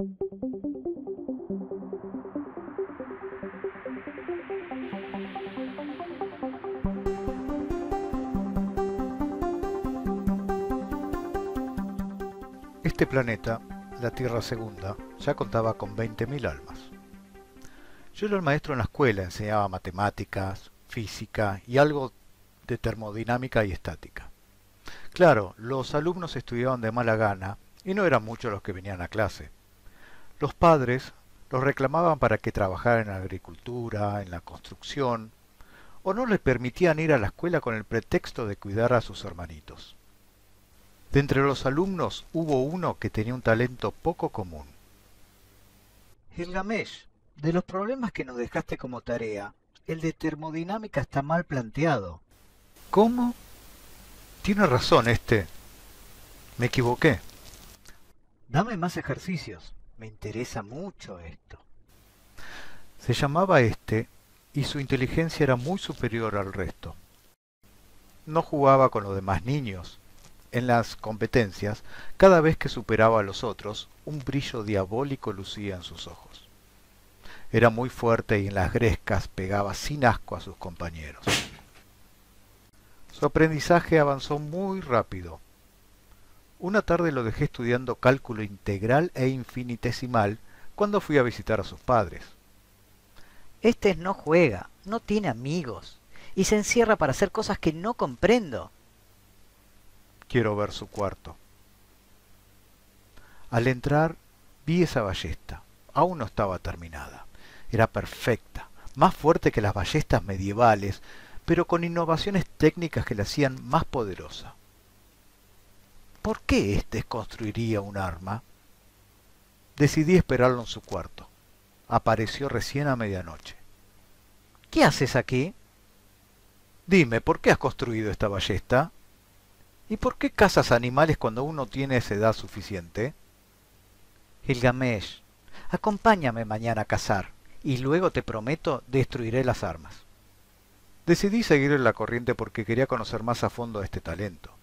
Este planeta, la Tierra Segunda, ya contaba con 20.000 almas. Yo era el maestro en la escuela, enseñaba matemáticas, física y algo de termodinámica y estática. Claro, los alumnos estudiaban de mala gana y no eran muchos los que venían a clase. Los padres los reclamaban para que trabajaran en la agricultura, en la construcción, o no les permitían ir a la escuela con el pretexto de cuidar a sus hermanitos. De entre los alumnos hubo uno que tenía un talento poco común. Gilgamesh, de los problemas que nos dejaste como tarea, el de termodinámica está mal planteado. ¿Cómo? Tiene razón este. Me equivoqué. Dame más ejercicios. Me interesa mucho esto. Se llamaba este y su inteligencia era muy superior al resto. No jugaba con los demás niños, en las competencias, cada vez que superaba a los otros, un brillo diabólico lucía en sus ojos. Era muy fuerte y en las grescas pegaba sin asco a sus compañeros. Su aprendizaje avanzó muy rápido. Una tarde lo dejé estudiando cálculo integral e infinitesimal cuando fui a visitar a sus padres. Este no juega, no tiene amigos y se encierra para hacer cosas que no comprendo. Quiero ver su cuarto. Al entrar vi esa ballesta. Aún no estaba terminada. Era perfecta, más fuerte que las ballestas medievales, pero con innovaciones técnicas que la hacían más poderosa. ¿Por qué éste construiría un arma? Decidí esperarlo en su cuarto. Apareció recién a medianoche. ¿Qué haces aquí? Dime, ¿por qué has construido esta ballesta? ¿Y por qué cazas animales cuando uno tiene esa edad suficiente? Gilgamesh, acompáñame mañana a cazar, y luego te prometo destruiré las armas. Decidí seguir en la corriente porque quería conocer más a fondo este talento.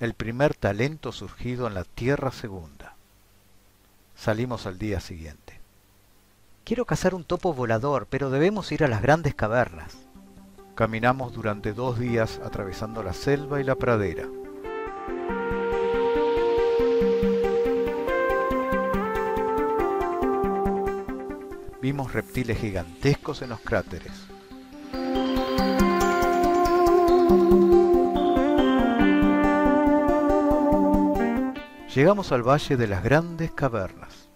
El primer talento surgido en la Tierra Segunda. Salimos al día siguiente. Quiero cazar un topo volador, pero debemos ir a las grandes cavernas. Caminamos durante dos días atravesando la selva y la pradera. Vimos reptiles gigantescos en los cráteres. Llegamos al valle de las grandes cavernas.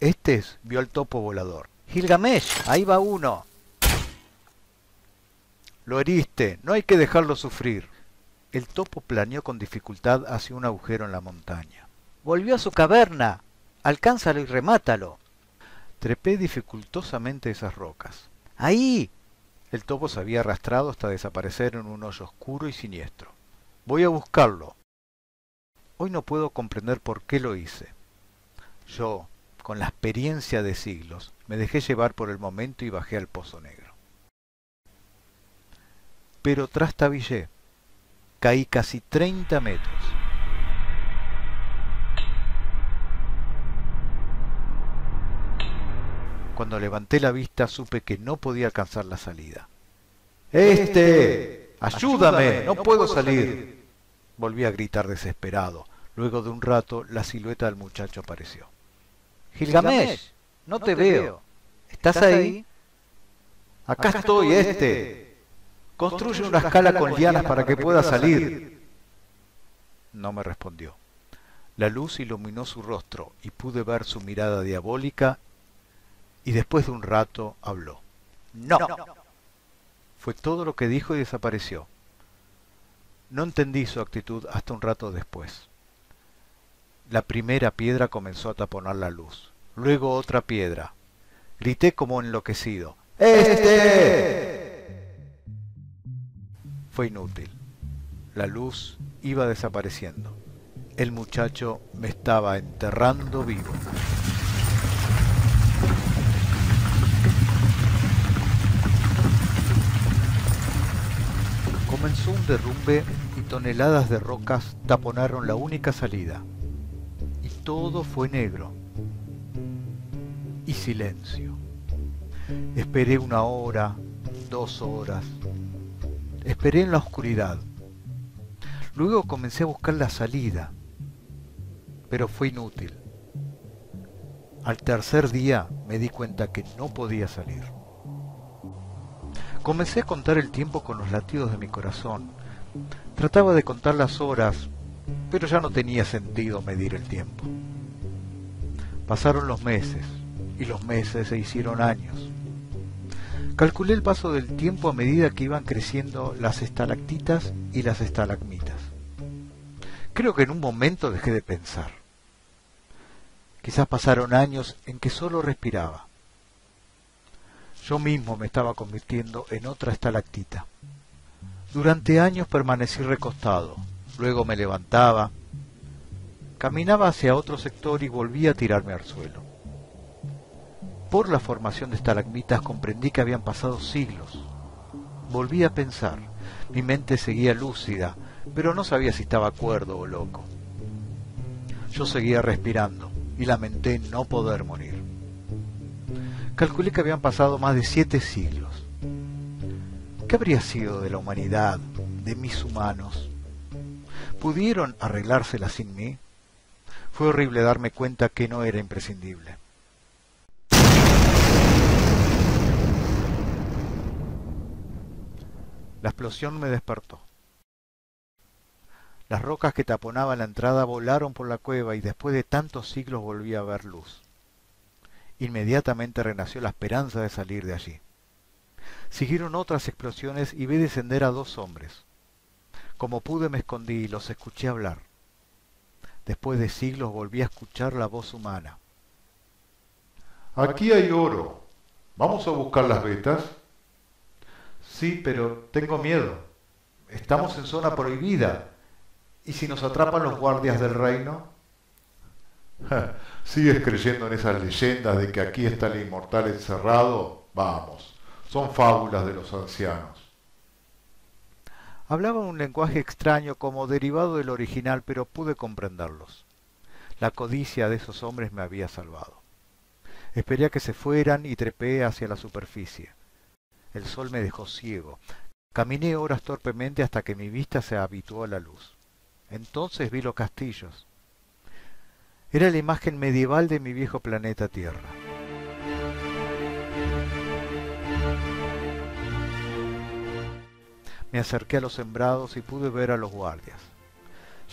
Estes vio al topo volador. Gilgamesh, ahí va uno. Lo heriste, no hay que dejarlo sufrir. El topo planeó con dificultad hacia un agujero en la montaña. Volvió a su caverna. Alcánzalo y remátalo. Trepé dificultosamente esas rocas. ¡Ahí! El topo se había arrastrado hasta desaparecer en un hoyo oscuro y siniestro. Voy a buscarlo. Hoy no puedo comprender por qué lo hice. Yo, con la experiencia de siglos, me dejé llevar por el momento y bajé al pozo negro. Pero trastabillé. Caí casi 30 metros. Cuando levanté la vista supe que no podía alcanzar la salida. ¡Este! ¡Ayúdame! ¡No puedo salir! Volví a gritar desesperado. Luego de un rato, la silueta del muchacho apareció. Gilgamesh, no te veo. ¿Estás ahí? Acá estoy, este. Construye una escala con lianas para que pueda salir. No me respondió. La luz iluminó su rostro y pude ver su mirada diabólica y después de un rato habló. No. Fue todo lo que dijo y desapareció. No entendí su actitud hasta un rato después. La primera piedra comenzó a taponar la luz, luego otra piedra. Grité como enloquecido. ¡Este! Fue inútil. La luz iba desapareciendo. El muchacho me estaba enterrando vivo. Comenzó un derrumbe y toneladas de rocas taponaron la única salida. Y todo fue negro. silencio. Esperé una hora, dos horas. Esperé en la oscuridad. Luego comencé a buscar la salida, pero fue inútil. Al tercer día me di cuenta que no podía salir. Comencé a contar el tiempo con los latidos de mi corazón. Trataba de contar las horas, pero ya no tenía sentido medir el tiempo. Pasaron los meses, y los meses se hicieron años. Calculé el paso del tiempo a medida que iban creciendo las estalactitas y las estalagmitas. Creo que en un momento dejé de pensar. Quizás pasaron años en que solo respiraba. Yo mismo me estaba convirtiendo en otra estalactita. Durante años permanecí recostado, luego me levantaba, caminaba hacia otro sector y volvía a tirarme al suelo. Por la formación de estalagmitas comprendí que habían pasado siglos. Volví a pensar. Mi mente seguía lúcida, pero no sabía si estaba cuerdo o loco. Yo seguía respirando y lamenté no poder morir. Calculé que habían pasado más de siete siglos. ¿Qué habría sido de la humanidad, de mis humanos? ¿Pudieron arreglársela sin mí? Fue horrible darme cuenta que no era imprescindible. La explosión me despertó. Las rocas que taponaban la entrada volaron por la cueva y después de tantos siglos volví a ver luz. Inmediatamente renació la esperanza de salir de allí. Siguieron otras explosiones y vi descender a dos hombres. Como pude me escondí y los escuché hablar. Después de siglos volví a escuchar la voz humana. Aquí hay oro. ¿Vamos a buscar las vetas? Sí, pero tengo miedo. Estamos en zona prohibida. ¿Y si nos atrapan los guardias del reino? ¿Sigues creyendo en esas leyendas de que aquí está el inmortal encerrado? Vamos, son fábulas de los ancianos. Hablaba un lenguaje extraño como derivado del original, pero pude comprenderlos. La codicia de esos hombres me había salvado. Esperé a que se fueran y trepé hacia la superficie. El sol me dejó ciego. Caminé horas torpemente hasta que mi vista se habituó a la luz. Entonces vi los castillos. Era la imagen medieval de mi viejo planeta Tierra. Me acerqué a los sembrados y pude ver a los guardias.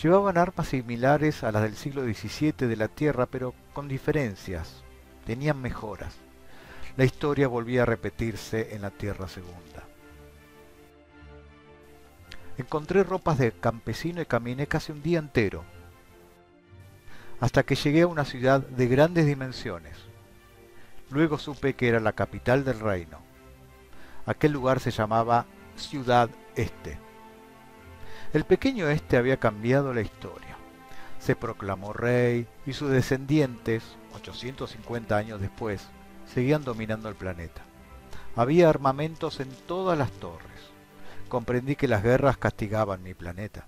Llevaban armas similares a las del siglo XVII de la Tierra, pero con diferencias. Tenían mejoras la historia volvía a repetirse en la Tierra Segunda. Encontré ropas de campesino y caminé casi un día entero, hasta que llegué a una ciudad de grandes dimensiones. Luego supe que era la capital del reino. Aquel lugar se llamaba Ciudad Este. El pequeño Este había cambiado la historia. Se proclamó rey y sus descendientes, 850 años después, seguían dominando el planeta. Había armamentos en todas las torres. Comprendí que las guerras castigaban mi planeta.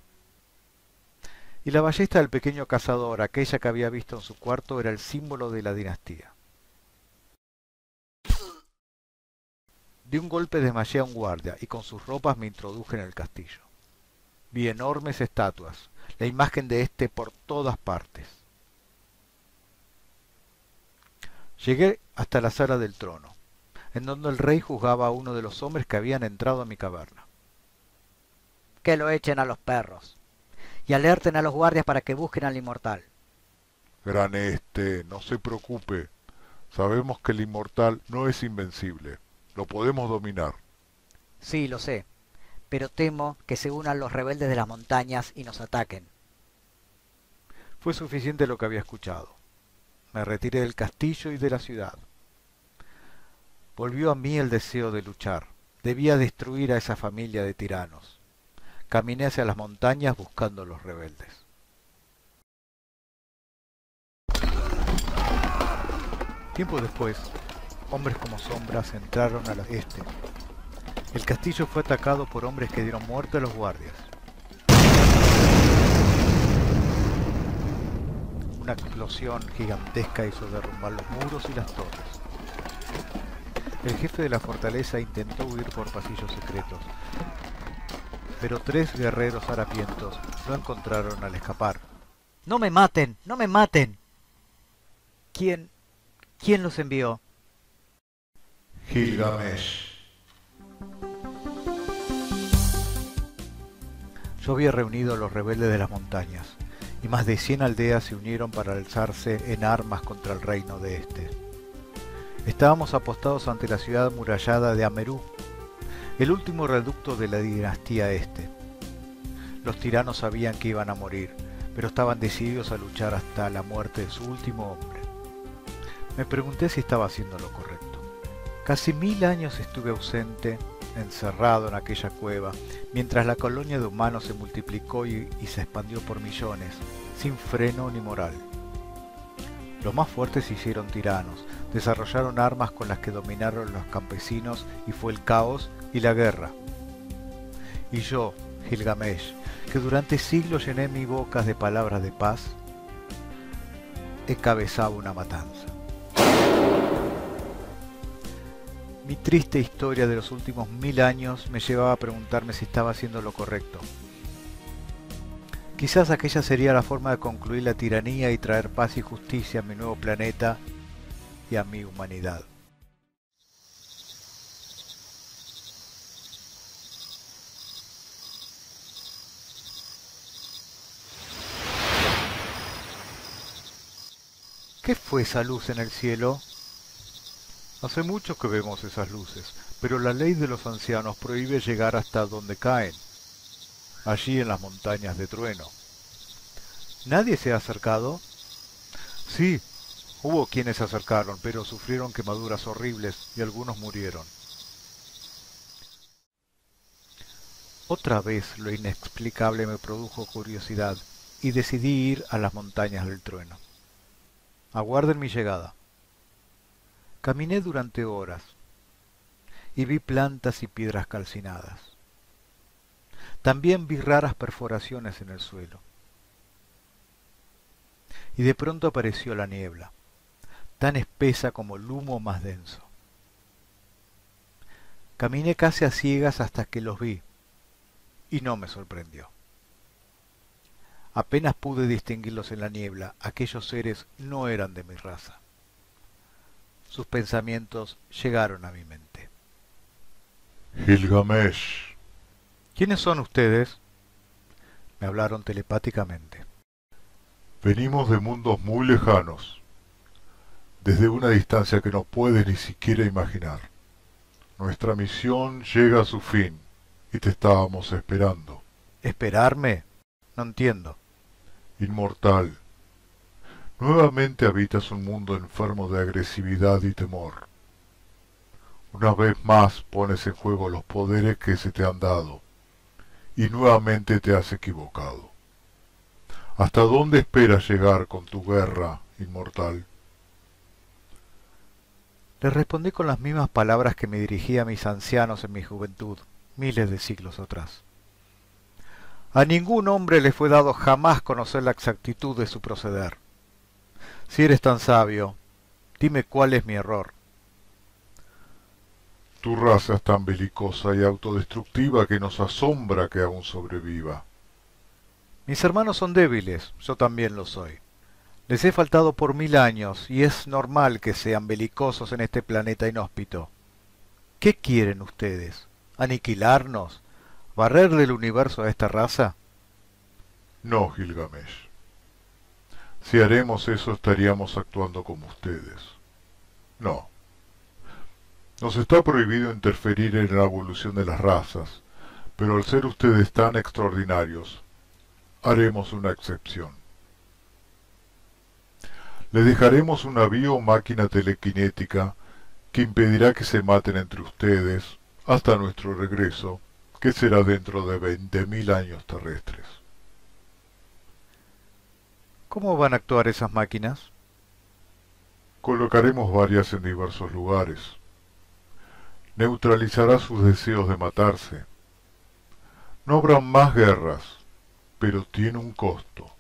Y la ballesta del pequeño cazador, aquella que había visto en su cuarto, era el símbolo de la dinastía. De un golpe desmayé a un guardia y con sus ropas me introduje en el castillo. Vi enormes estatuas, la imagen de éste por todas partes. Llegué hasta la sala del trono, en donde el rey juzgaba a uno de los hombres que habían entrado a mi caverna. Que lo echen a los perros y alerten a los guardias para que busquen al inmortal. Gran este, no se preocupe. Sabemos que el inmortal no es invencible. Lo podemos dominar. Sí, lo sé. Pero temo que se unan los rebeldes de las montañas y nos ataquen. Fue suficiente lo que había escuchado. Me retiré del castillo y de la ciudad. Volvió a mí el deseo de luchar. Debía destruir a esa familia de tiranos. Caminé hacia las montañas buscando a los rebeldes. Tiempo después, hombres como sombras entraron al este. El castillo fue atacado por hombres que dieron muerte a los guardias. Una explosión gigantesca hizo derrumbar los muros y las torres. El jefe de la fortaleza intentó huir por pasillos secretos, pero tres guerreros harapientos lo encontraron al escapar. No me maten, no me maten. ¿Quién? ¿Quién los envió? Gilgamesh. Yo había reunido a los rebeldes de las montañas, y más de cien aldeas se unieron para alzarse en armas contra el reino de este. Estábamos apostados ante la ciudad murallada de Amerú, el último reducto de la dinastía este. Los tiranos sabían que iban a morir, pero estaban decididos a luchar hasta la muerte de su último hombre. Me pregunté si estaba haciendo lo correcto. Casi mil años estuve ausente, encerrado en aquella cueva, mientras la colonia de humanos se multiplicó y, se expandió por millones, sin freno ni moral. Los más fuertes se hicieron tiranos, desarrollaron armas con las que dominaron los campesinos y fue el caos y la guerra. Y yo, Gilgamesh, que durante siglos llené mi boca de palabras de paz, encabezaba una matanza. Mi triste historia de los últimos mil años me llevaba a preguntarme si estaba haciendo lo correcto. Quizás aquella sería la forma de concluir la tiranía y traer paz y justicia a mi nuevo planeta y a mi humanidad. ¿Qué fue esa luz en el cielo? Hace mucho que vemos esas luces, pero la ley de los ancianos prohíbe llegar hasta donde caen, allí en las montañas de trueno. ¿Nadie se ha acercado? Sí, hubo quienes se acercaron, pero sufrieron quemaduras horribles y algunos murieron. Otra vez lo inexplicable me produjo curiosidad y decidí ir a las montañas del trueno. Aguarden mi llegada. Caminé durante horas y vi plantas y piedras calcinadas. También vi raras perforaciones en el suelo. Y de pronto apareció la niebla, tan espesa como el humo más denso. Caminé casi a ciegas hasta que los vi, y no me sorprendió. Apenas pude distinguirlos en la niebla, aquellos seres no eran de mi raza. Sus pensamientos llegaron a mi mente. Gilgamesh. ¿Quiénes son ustedes? Me hablaron telepáticamente. Venimos de mundos muy lejanos, desde una distancia que no puedes ni siquiera imaginar. Nuestra misión llega a su fin y te estábamos esperando. ¿Esperarme? No entiendo. Inmortal, nuevamente habitas un mundo enfermo de agresividad y temor. Una vez más pones en juego los poderes que se te han dado, y nuevamente te has equivocado. ¿Hasta dónde esperas llegar con tu guerra, inmortal? Le respondí con las mismas palabras que me dirigía a mis ancianos en mi juventud, miles de siglos atrás. A ningún hombre le fue dado jamás conocer la exactitud de su proceder. Si eres tan sabio, dime cuál es mi error. Tu raza es tan belicosa y autodestructiva que nos asombra que aún sobreviva. Mis hermanos son débiles, yo también lo soy. Les he faltado por mil años y es normal que sean belicosos en este planeta inhóspito. ¿Qué quieren ustedes? ¿Aniquilarnos? ¿Barrer del universo a esta raza? No, Gilgamesh. Si haremos eso estaríamos actuando como ustedes. No. Nos está prohibido interferir en la evolución de las razas, pero al ser ustedes tan extraordinarios, haremos una excepción. Le dejaremos una biomáquina telequinética que impedirá que se maten entre ustedes hasta nuestro regreso ¿Qué será dentro de veinte mil años terrestres? ¿Cómo van a actuar esas máquinas? Colocaremos varias en diversos lugares. Neutralizará sus deseos de matarse. No habrá más guerras, pero tiene un costo.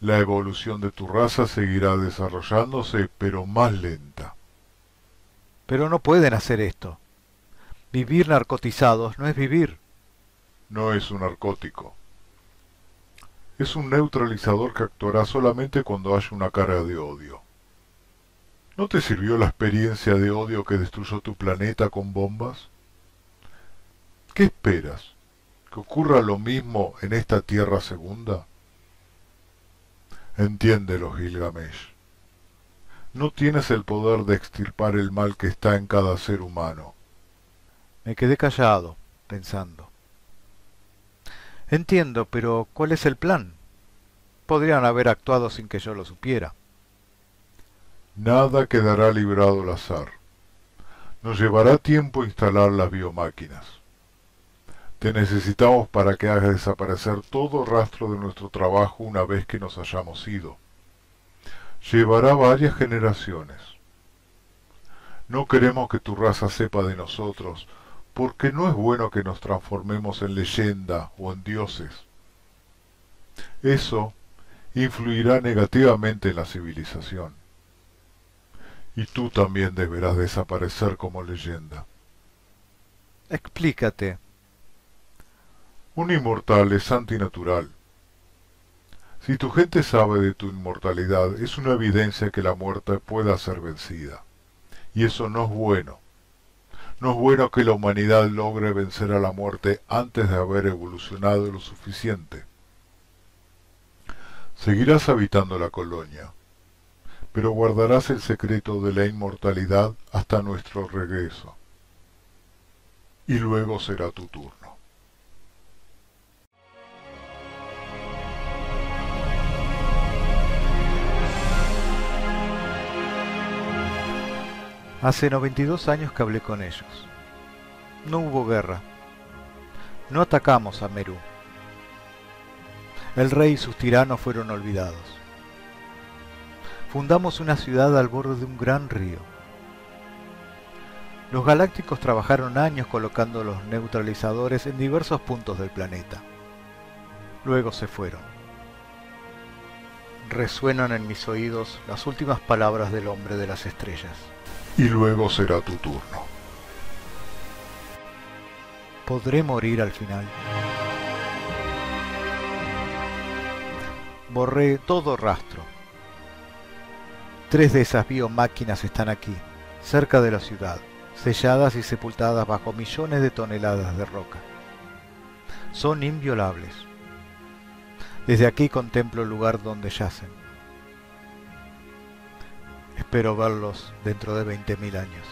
La evolución de tu raza seguirá desarrollándose, pero más lenta. Pero no pueden hacer esto. Vivir narcotizados no es vivir. No es un narcótico. Es un neutralizador que actuará solamente cuando haya una carga de odio. ¿No te sirvió la experiencia de odio que destruyó tu planeta con bombas? ¿Qué esperas? ¿Que ocurra lo mismo en esta Tierra segunda? Entiéndelo, Gilgamesh. No tienes el poder de extirpar el mal que está en cada ser humano. Me quedé callado, pensando. Entiendo, pero ¿cuál es el plan? Podrían haber actuado sin que yo lo supiera. Nada quedará librado al azar. Nos llevará tiempo instalar las biomáquinas. Te necesitamos para que hagas desaparecer todo rastro de nuestro trabajo una vez que nos hayamos ido. Llevará varias generaciones. No queremos que tu raza sepa de nosotros, porque no es bueno que nos transformemos en leyenda o en dioses. Eso influirá negativamente en la civilización. Y tú también deberás desaparecer como leyenda. Explícate. Un inmortal es antinatural. Si tu gente sabe de tu inmortalidad, es una evidencia que la muerte pueda ser vencida. Y eso no es bueno. No es bueno que la humanidad logre vencer a la muerte antes de haber evolucionado lo suficiente. Seguirás habitando la colonia, pero guardarás el secreto de la inmortalidad hasta nuestro regreso. Y luego será tu turno. Hace 92 años que hablé con ellos. No hubo guerra. No atacamos a Merú. El rey y sus tiranos fueron olvidados. Fundamos una ciudad al borde de un gran río. Los galácticos trabajaron años colocando los neutralizadores en diversos puntos del planeta. Luego se fueron. Resuenan en mis oídos las últimas palabras del hombre de las estrellas. Y luego será tu turno. ¿Podré morir al final? Borré todo rastro. Tres de esas biomáquinas están aquí, cerca de la ciudad, selladas y sepultadas bajo millones de toneladas de roca. Son inviolables. Desde aquí contemplo el lugar donde yacen. Espero verlos dentro de 20.000 años.